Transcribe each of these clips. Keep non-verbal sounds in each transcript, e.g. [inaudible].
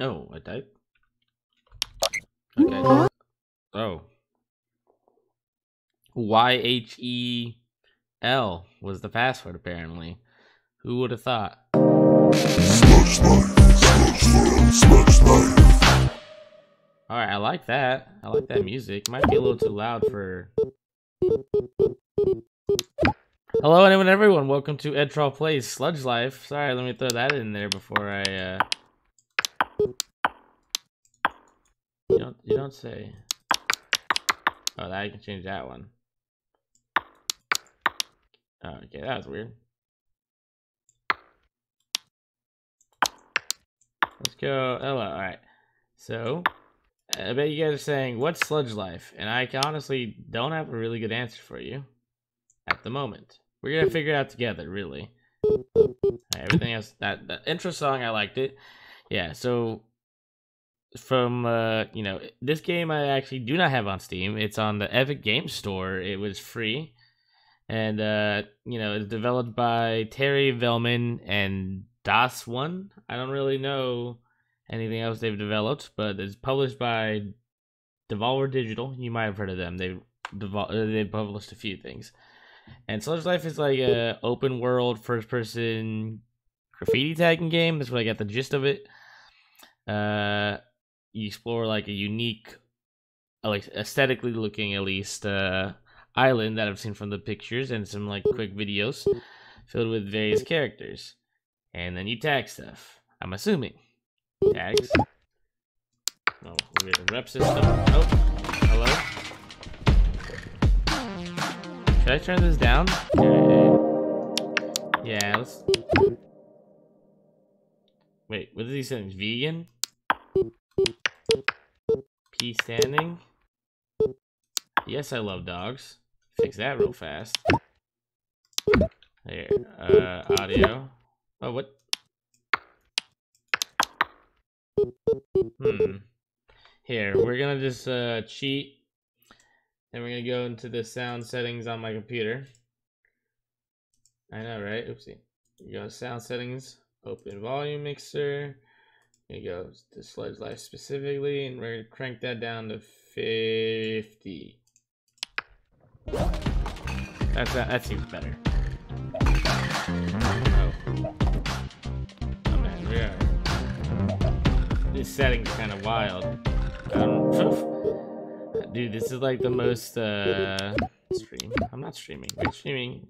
Oh, I died. Okay. Oh. Y H E L was the password apparently. Who would have thought? Alright, I like that. I like that music. Might be a little too loud for Hello anyone everyone, welcome to Edtrawl Plays Sludge Life. Sorry, let me throw that in there before I uh You don't you don't say. Oh, that I can change that one. Oh, okay, that was weird. Let's go. Hello. All right. So, I bet you guys are saying, "What's Sludge Life?" And I honestly don't have a really good answer for you at the moment. We're gonna figure it out together, really. Everything else. That that intro song, I liked it. Yeah. So, from uh, you know, this game I actually do not have on Steam. It's on the Epic Game Store. It was free and uh, you know, it's developed by Terri Vellmann and Doseone. I don't really know anything else they've developed, but it's published by Devolver Digital. You might have heard of them. They devol- uh, they published a few things. And Sludge Life is like a open world first person graffiti tagging game. That's what I got the gist of it. Uh, you explore like a unique, like aesthetically looking at least, uh, island that I've seen from the pictures and some like quick videos filled with various characters. And then you tag stuff. I'm assuming. Tags. Oh, we have a rep system. Oh, hello. Should I turn this down? Yeah, let's. Wait, what are these things? Vegan? P standing? Yes, I love dogs. Fix that real fast. There. Uh, audio. Oh, what? Hmm. Here, we're gonna just uh, cheat. And we're gonna go into the sound settings on my computer. I know, right? Oopsie. You go sound settings, open volume mixer. You go to Sludge Life specifically, and we're gonna crank that down to 50. That's that, that seems better. Oh. oh man, we are. This setting's kind of wild. Um, [laughs] dude, this is like the most uh stream. I'm not streaming. We're streaming.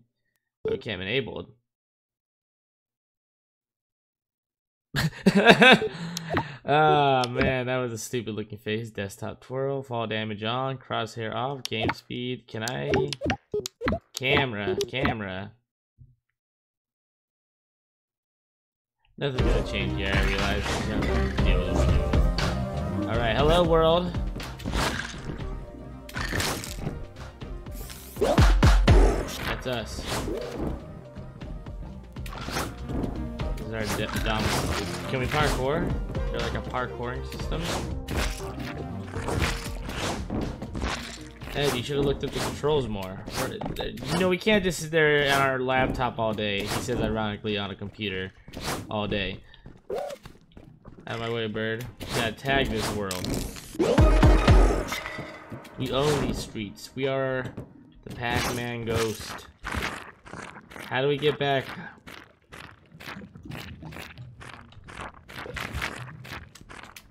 Webcam enabled. [laughs] Ah oh, man, that was a stupid looking face. Desktop twirl, fall damage on, crosshair off, game speed. Can I? Camera, camera. Nothing's gonna change here, I realize. Alright, hello world. Us. This is our. Can we parkour? Is there like a parkouring system? Ed, you should have looked at the controls more. You know, we can't just sit there on our laptop all day. He says ironically on a computer all day. Out of my way, bird. Yeah, tag this world. We own these streets. We are the Pac-Man ghost. How do we get back?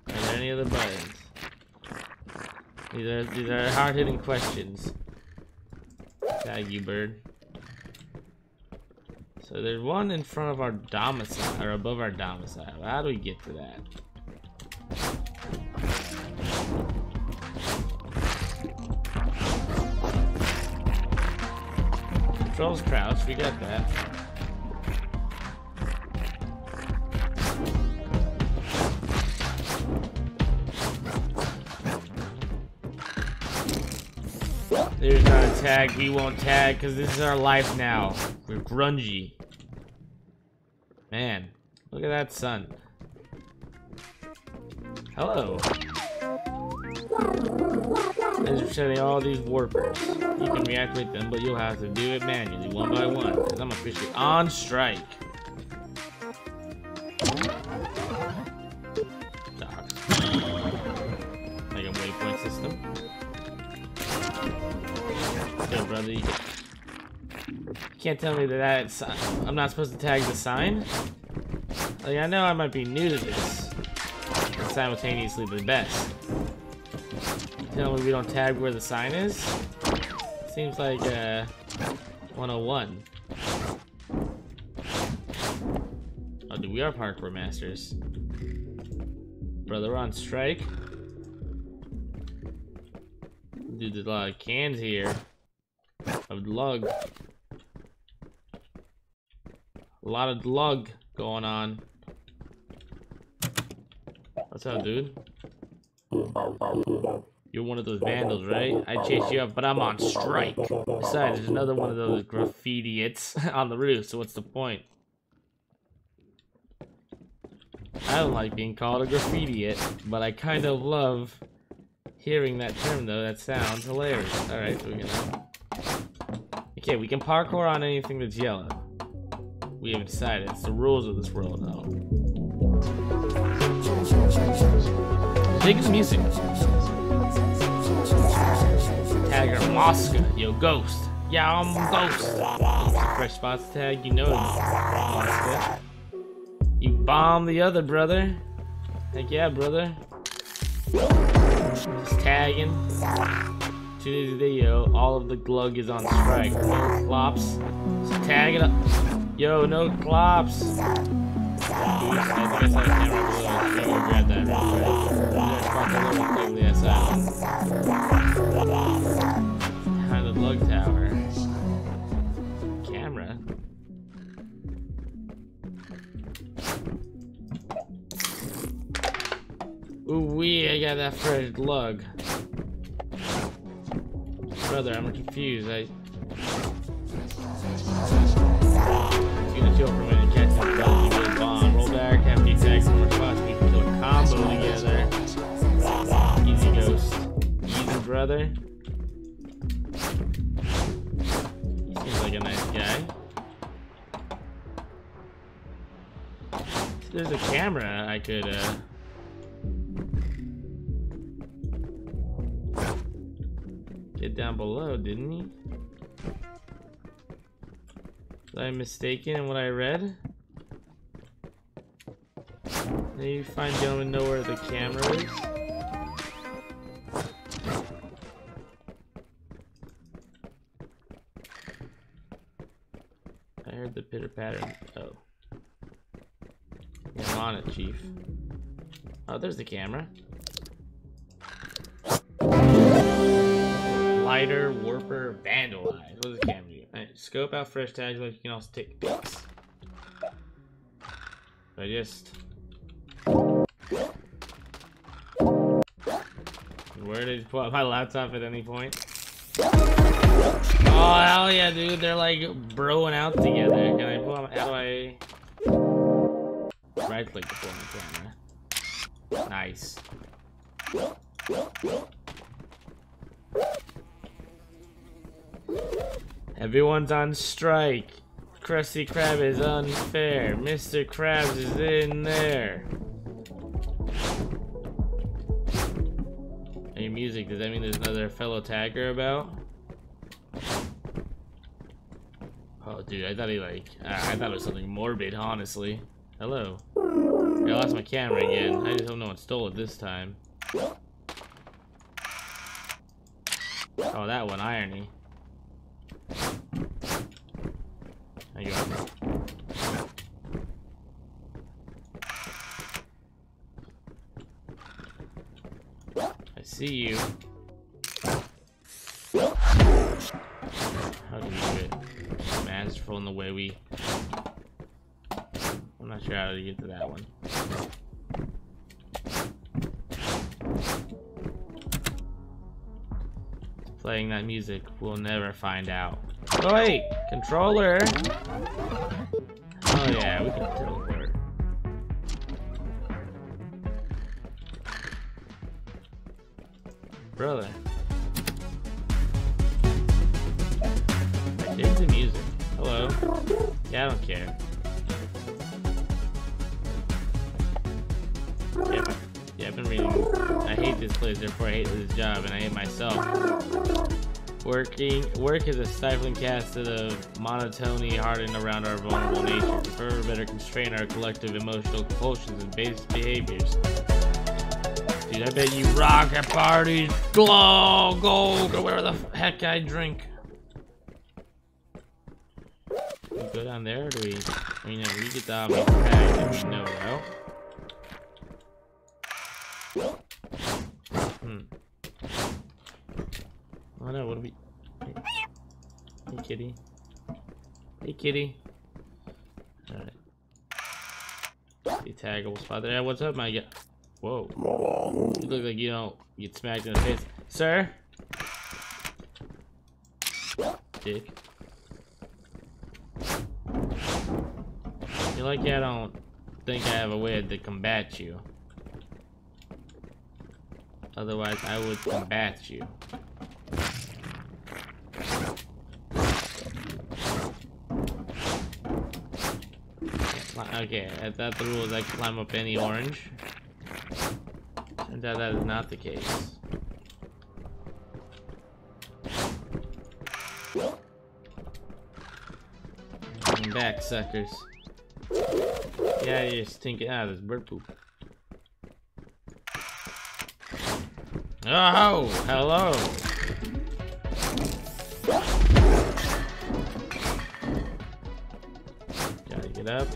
Are there any other buttons? These are these are hard hitting questions. Tag you bird. So there's one in front of our domicile or above our domicile. How do we get to that? Controls crouch, we got that. There's not a tag. We won't tag because this is our life now. We're grungy. Man, look at that sun. Hello. Is resetting all these warpers. You can reactivate them, but you'll have to do it manually, one by one, because I'm officially on strike. Like a waypoint system. Yo, brother, you can't tell me that that's, I'm not supposed to tag the sign? Like, I know I might be new to this, but simultaneously the best. Me we don't tag where the sign is? Seems like, uh, 101. Oh, dude, we are parkour masters. Brother, on strike. Dude, there's a lot of cans here. Of lug. A lot of lug going on. What's up, dude? You're one of those vandals, right? I chased you up, but I'm on strike. Besides, there's another one of those graffiti its [laughs] on the roof, so what's the point? I don't like being called a graffiti it, but I kind of love hearing that term though. That sounds hilarious. Alright, so we're gonna... Okay, we can parkour on anything that's yellow. We have decided. It's the rules of this world now. Dig the music. Tagger Mosca, yo ghost. Yeah, I'm ghost. Fresh spots tag, you know it. You bomb the other brother. Heck yeah, brother. Just tagging. Today's video, all of the glug is on strike. No flops. Just tag it up. Yo, no clops. Grab that tower. Camera. Ooh wee, I got that fresh lug. Brother, I'm confused. I for catch bomb. Roll back, have spots, we can a combo together. Easy ghost. Easy brother. There's a camera I could uh get down below, didn't he? Was I mistaken in what I read? Maybe find gentlemen know where the camera is. Oh, there's the camera. Lighter, warper, vandalize. What does the camera do? Right, scope out fresh tags, like you can also take pics. I just. Where did you put my laptop at any point? Oh hell yeah, dude! They're like broing out together. Can I pull? How do I? Right click to pull my camera. Nice. Everyone's on strike. Krusty Krab is unfair. Mr. Krabs is in there. Any music, does that mean there's another fellow tagger about? Oh, dude, I thought he like, I thought it was something morbid, honestly. Hello. I lost my camera again. I just hope no one stole it this time. Oh, that one, irony. There you go. I see you. How do you do it? Masterful in the way we... I'm not sure how to get to that one. Playing that music, we'll never find out. Oh wait, controller! Oh yeah, we can teleport. Brother. There's the music. Hello. Yeah, I don't care. Yeah, I've been reading. I hate this place, therefore I hate this job, and I hate myself. Working work is a stifling cast of monotony hardened around our vulnerable nature. Prefer better constrain our collective emotional compulsions and base behaviors. Dude, I bet you rock at parties. Glow, go, go where the heck I drink. We go down there, or do we? I mean, we get the we know, right? Hmm. Oh no, what do we... Hey, hey kitty. Hey kitty. Alright. See taggable spot there. What's up, my guy? Whoa. You look like you don't get smacked in the face. Sir? Dick. You're like I don't think I have a way to combat you. Otherwise, I would combat you. Okay, I thought the rule is I climb up any orange. Turns out that is not the case. Come back, suckers. Yeah, you're stinking out of this bird poop. Oh, hello. Gotta get up.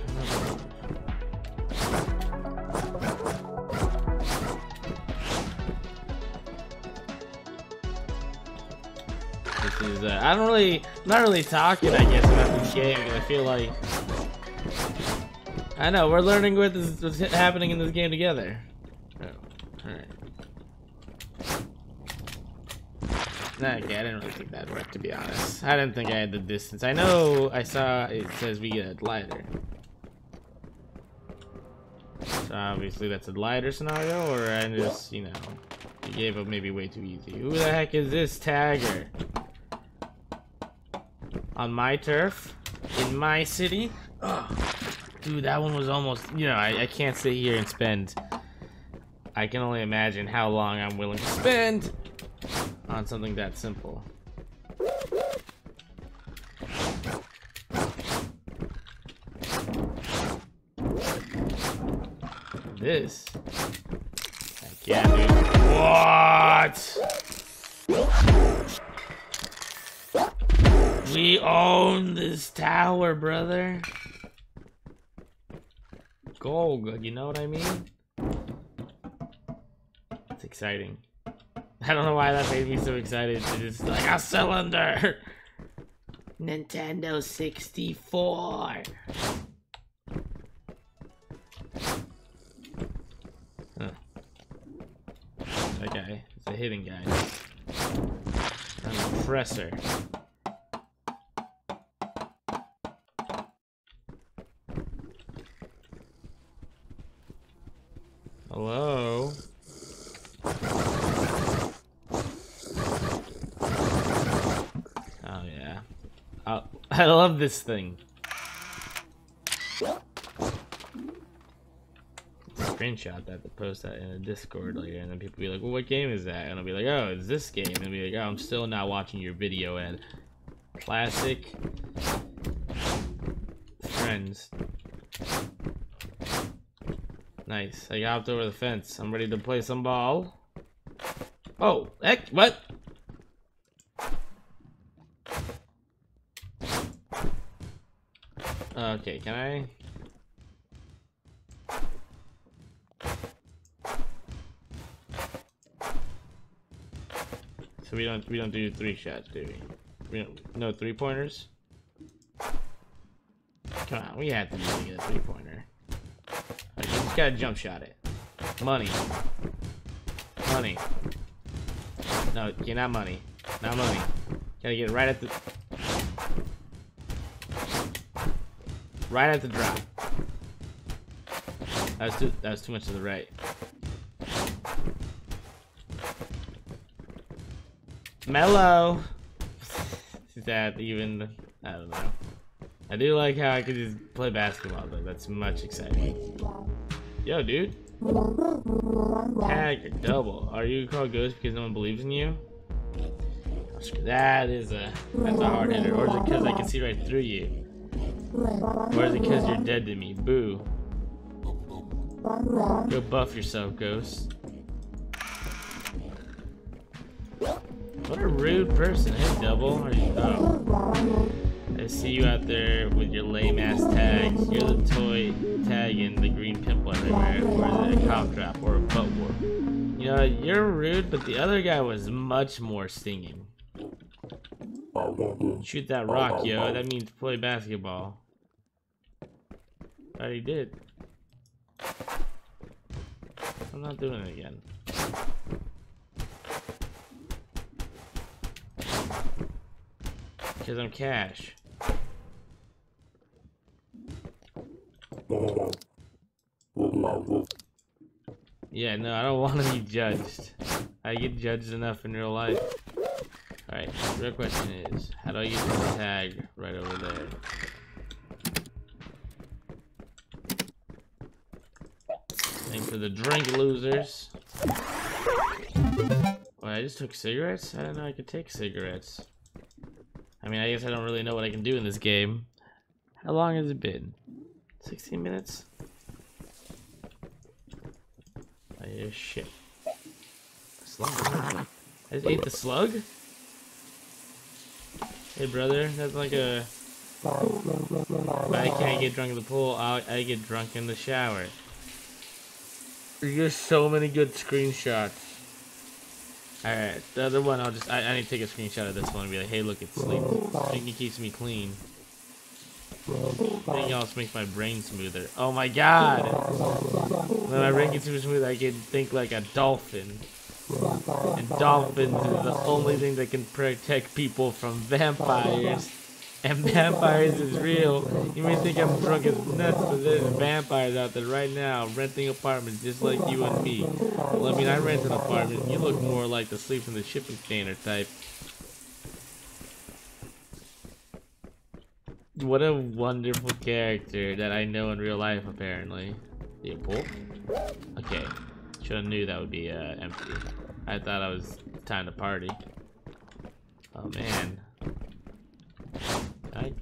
This is, uh, I don't really, I'm not really talking, I guess, about this game because I feel like, I know, we're learning what is, what's happening in this game together. Oh, alright. Nah, okay, I didn't really think that worked, to be honest. I didn't think I had the distance. I know I saw it says we get a glider. So obviously that's a glider scenario, or I just, you know, you gave up maybe way too easy. Who the heck is this tagger? On my turf? In my city? Ugh. Dude, that one was almost, you know, I, I can't sit here and spend, I can only imagine how long I'm willing to spend on something that simple. This? What? We own this tower, brother. Gold, you know what I mean? It's exciting. [laughs] I don't know why that made me so excited. It's just like a cylinder. Nintendo 64. Huh. That guy. It's a hidden guy. I'm a compressor. Hello? Oh yeah. Oh, I love this thing. Screenshot that to post that in a Discord later, and then people be like, "Well, what game is that?" And I'll be like, "Oh, it's this game." And I'll be like, "Oh, I'm still not watching your video." And classic friends. Nice. I hopped over the fence. I'm ready to play some ball. Oh, heck! What? Okay, can I? So we don't we don't do three shots, do we? We don't no three pointers. Come on, we have to get a three pointer. You just gotta jump shot it. Money. Money. No, okay, not money. Not money. Gotta get right at the Right at the drop. That was too that was too much to the right. Mellow. [laughs] Is that even I don't know. I do like how I can just play basketball though. That's much exciting. Yo, dude. Tag double. Are you called ghost because no one believes in you? That is a that's a hard hitter. Or is it because I can see right through you? Is it because you're dead to me? Boo. Go buff yourself, ghost. What a rude person. Hey, double. Are you, oh. I see you out there with your lame ass tags. You're the toy tag in the green pimple everywhere. Or is it a cop trap or a butt warp? You know, you're rude, but the other guy was much more stinging. Shoot that rock, yo. That means play basketball. I already did. I'm not doing it again. Because I'm cash. Yeah, no, I don't [laughs] want to be judged. I get judged enough in real life. Alright, real question is, how do I get this tag right over there? For the drink, losers. Wait, I just took cigarettes? I didn't know I could take cigarettes. I mean, I guess I don't really know what I can do in this game. How long has it been? 16 minutes? Oh, yeah, shit. Slug. I just ate the slug? Hey, brother, that's like a... I can't get drunk in the pool, I, I get drunk in the shower. There's just so many good screenshots. Alright, the other one, I'll just, I, I need to take a screenshot of this one and be like, hey, look, it's sleep. Thinking keeps me clean. Anything else makes my brain smoother. Oh my god! When my brain gets too smooth, I can think like a dolphin. And dolphins is the only thing that can protect people from vampires. And vampires is real. You may think I'm drunk as nuts, but there's vampires out there right now renting apartments just like you and me. Well, I mean, I rent an apartment. You look more like the sleep in the shipping container type. What a wonderful character that I know in real life, apparently. The pool? Okay. Should have knew that would be uh, empty. I thought it was time to party. Oh man. Can I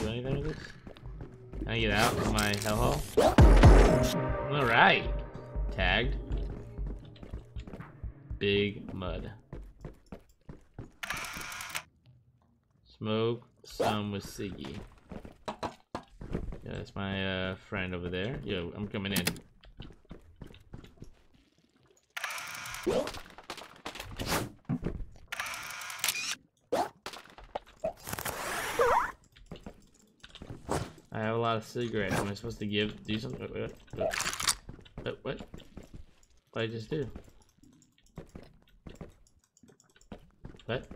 do anything with this? Can I get out of my hellhole? Alright. Tagged. Big mud. Smoke some with Siggy. Yeah, that's my uh, friend over there. Yo, I'm coming in. Cigarettes. Am I supposed to give, do something? What? What? What? what? What I just do? What?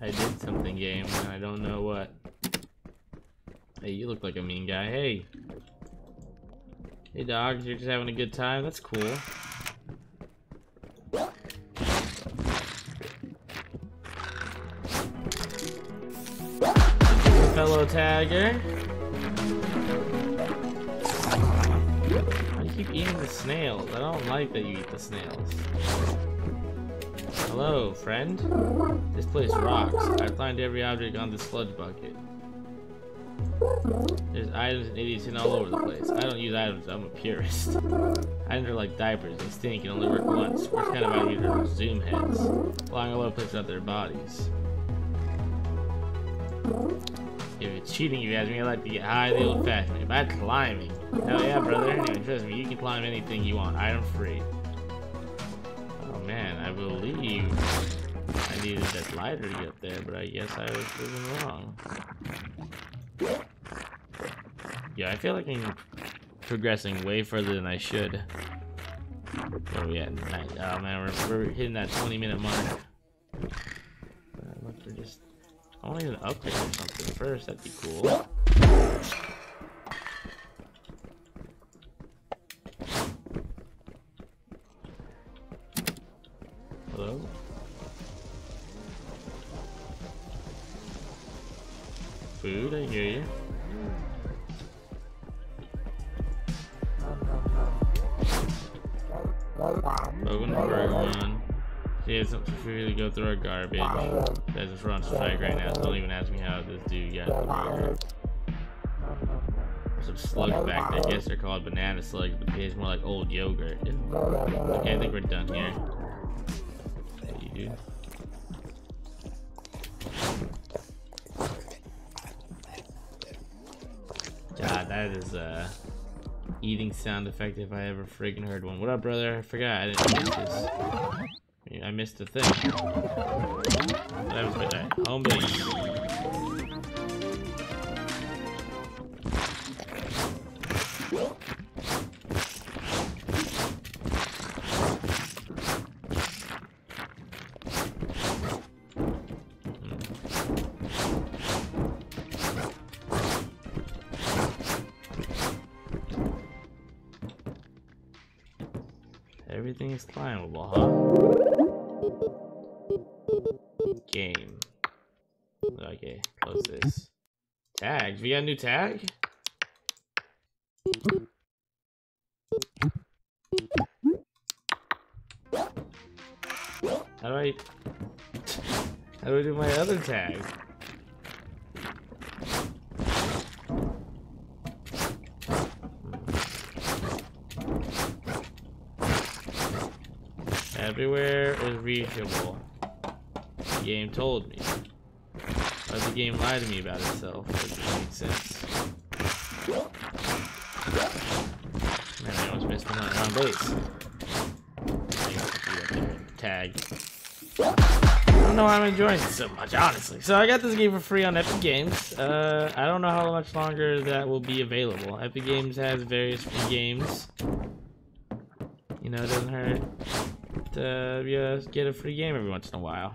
I did something, game, and I don't know what. Hey, you look like a mean guy. Hey. Hey, dogs, you're just having a good time? That's cool. Tagger. Why do you keep eating the snails? I don't like that you eat the snails. Hello, friend. This place rocks. I find every object on the sludge bucket. There's items and idiots in all over the place. I don't use items, I'm a purist. Items are like diapers, they stink and only work once. Worst kind of items are zoom heads, flying all over places out their bodies. If it's cheating, you me, I like to get high the old fashioned way. About climbing. Hell yeah, brother. Anyway, trust me, you can climb anything you want. Item free. Oh man, I believe I needed that lighter to get there, but I guess I was proven wrong. Yeah, I feel like I'm progressing way further than I should. Oh yeah, at? Oh man, we're, we're hitting that 20 minute mark. want to get an upgrade or something first, that'd be cool. Hello? Food, I hear you. One. He has some food to go through our garbage. There's a front strike right dude got the burger. Some slugs back there. I guess they're called banana slugs, but they taste more like old yogurt. Okay, I think we're done here. You, dude. God, that is a eating sound effect if I ever friggin' heard one. What up, brother? I forgot I didn't miss this. I missed a thing. That was my. Home base. Everything is climbable, huh? Game. Okay, close this. Tags. We got a new tag? How do I... [laughs] How do I do my other tag? Everywhere is reachable. The game told me. But the game lied to me about itself. Doesn't make sense. Man, I almost missed nut on base. Tag. I don't know why I'm enjoying it so much, honestly. So I got this game for free on Epic Games. Uh, I don't know how much longer that will be available. Epic Games has various free games. You know, it doesn't hurt yeah, get a free game every once in a while.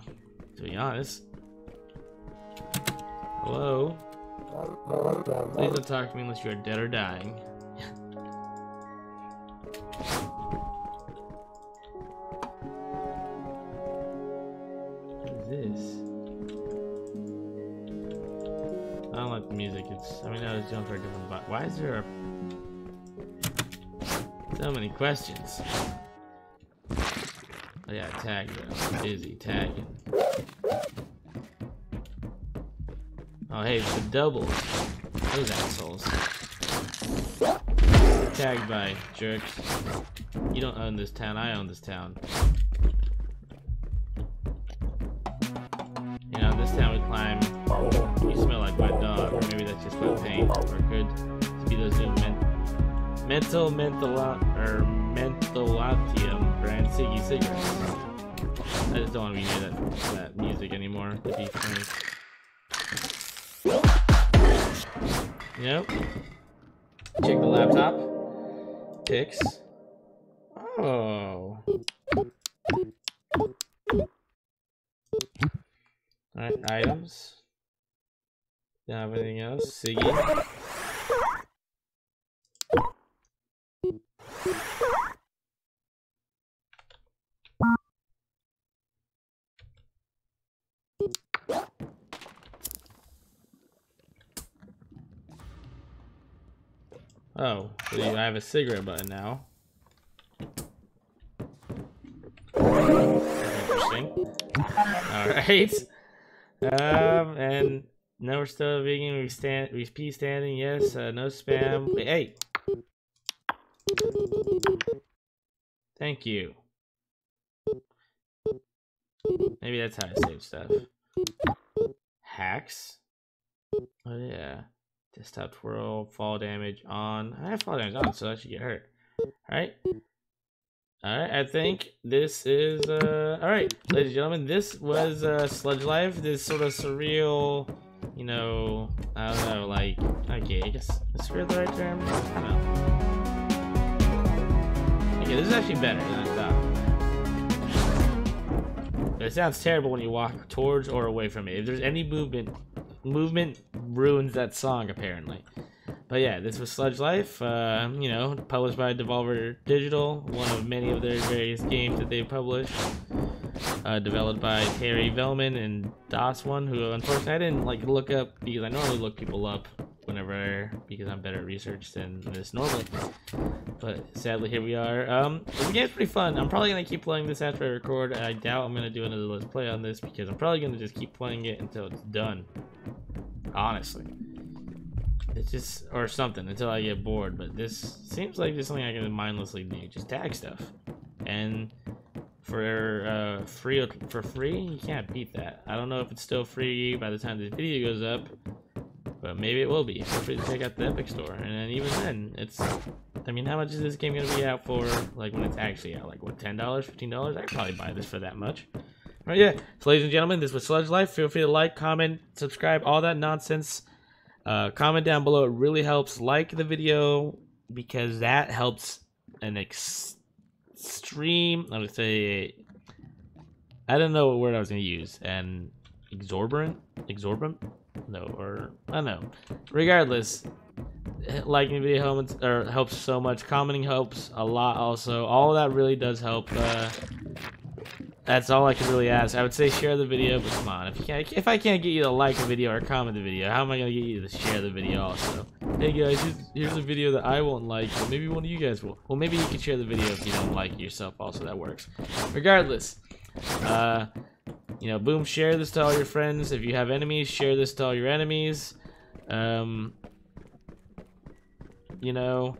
To be honest. Hello? Please don't talk to me unless you are dead or dying. what is this? I don't like the music. It's. I mean, I was going for a different bot. Why is there a so many questions? Oh yeah, tag though. Busy tagging. Oh hey, it's the doubles. Those assholes. Tagged by jerks. You don't own this town, I own this town. You know, this town we climb. You smell like my dog, or maybe that's just my paint. Or could be those new men mental mental or mentholatium brand Siggy cigarettes. I just don't want to be near that, that music anymore. Yep. Check the laptop. Picks. Oh. Alright, items. Don't have anything else. Siggy. Oh, so I have a cigarette button now. Interesting. Alright. Um, and now we're still vegan. We stand, we pee standing. Yes. Uh, no spam. Wait, hey. Thank you. Maybe that's how I save stuff. Hacks. Oh yeah. Desktop twirl, fall damage on. I have fall damage on, so I should get hurt. Alright. Alright, I think this is, uh, alright, ladies and gentlemen, this was, uh, Sludge Life, this sort of surreal, you know, I don't know, like, okay, I guess, is surreal the right term? I don't know. Okay, this is actually better than I thought. It sounds terrible when you walk towards or away from it. If there's any movement, movement ruins that song, apparently. But yeah, this was Sludge Life, uh, you know, published by Devolver Digital, one of many of their various games that they've published. uh, developed by Terri Vellmann and Doseone, who unfortunately I didn't like look up because I normally look people up whenever because I'm better at research than this normally. But sadly, here we are. Um, the game's pretty fun. I'm probably gonna keep playing this after I record. I doubt I'm gonna do another let's play on this because I'm probably gonna just keep playing it until it's done. Honestly. It's just, or something, until I get bored. But this seems like just something I can mindlessly do. Just tag stuff. And for uh, free, for free, you can't beat that. I don't know if it's still free by the time this video goes up. But maybe it will be. Feel free to check out the Epic Store. And then even then, it's... I mean, how much is this game going to be out for, like, when it's actually out? Like, what, $10, $15? I could probably buy this for that much. Alright, yeah. So, ladies and gentlemen, this was Sludge Life. Feel free to like, comment, subscribe, all that nonsense. Uh, comment down below. It really helps. Like the video because that helps an ex extreme, I would say, I don't know what word I was going to use. And exorbitant? Exorbitant? No, or, I don't know. Regardless, liking the video helps, or helps so much. Commenting helps a lot also. All that really does help. Uh, that's all I can really ask. I would say share the video, but come on, if you can't, if I can't get you to like a video or comment the video, how am I gonna get you to share the video also? Hey guys, here's, here's a video that I won't like, but maybe one of you guys will. Well, maybe you can share the video if you don't like yourself. Also, that works. Regardless, uh, you know, boom, share this to all your friends. If you have enemies, share this to all your enemies. Um, you know.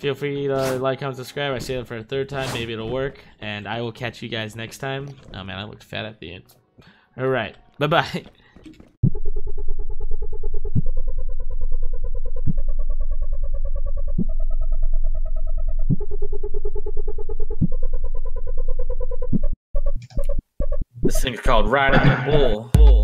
Feel free to like, comment, subscribe. I say that for a third time. Maybe it'll work. And I will catch you guys next time. Oh, man, I looked fat at the end. All right. Bye-bye. [laughs] Thing's called Riding the Bull.